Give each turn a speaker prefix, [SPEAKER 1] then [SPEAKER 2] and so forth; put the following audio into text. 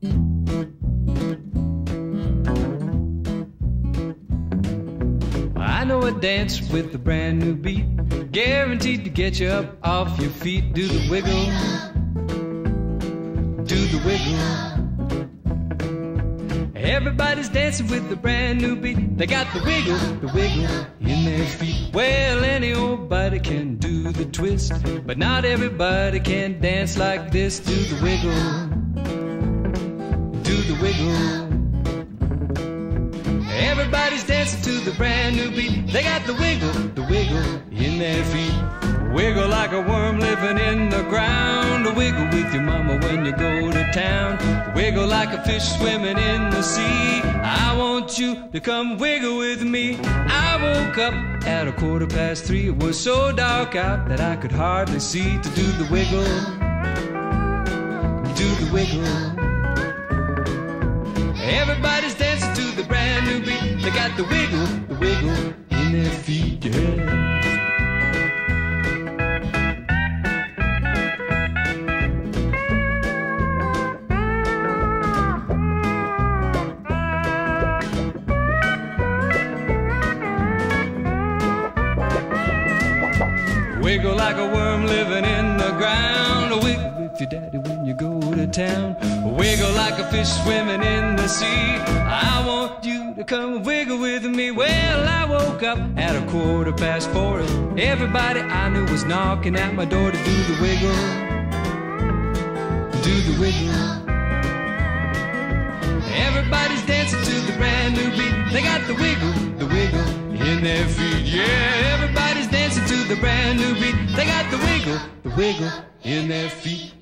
[SPEAKER 1] I know a dance with a brand new beat, guaranteed to get you up off your feet. Do the wiggle, do the wiggle. Everybody's dancing with a brand new beat. They got the wiggle, the wiggle in their feet. Well, any old body can do the twist, but not everybody can dance like this. Do the wiggle, do the wiggle. Everybody's dancing to the brand new beat. They got the wiggle, the wiggle in their feet. Wiggle like a worm living in the ground. Wiggle with your mama when you go to town. Wiggle like a fish swimming in the sea. I want you to come wiggle with me. I woke up at a quarter past three. It was so dark out that I could hardly see to do the wiggle. Do the wiggle. Everybody's dancing to the brand new beat. They got the wiggle, the wiggle in their feet, yeah. Wiggle like a worm living in the ground. Wiggle your daddy when you go to town. Wiggle like a fish swimming in the sea. I want you to come wiggle with me. Well, I woke up at a quarter past four. And everybody I knew was knocking at my door to do the wiggle. Do the wiggle. Everybody's dancing to the brand new beat. They got the wiggle, the wiggle in their feet. Yeah, everybody's dancing to the brand new beat. They got the wiggle, the wiggle in their feet.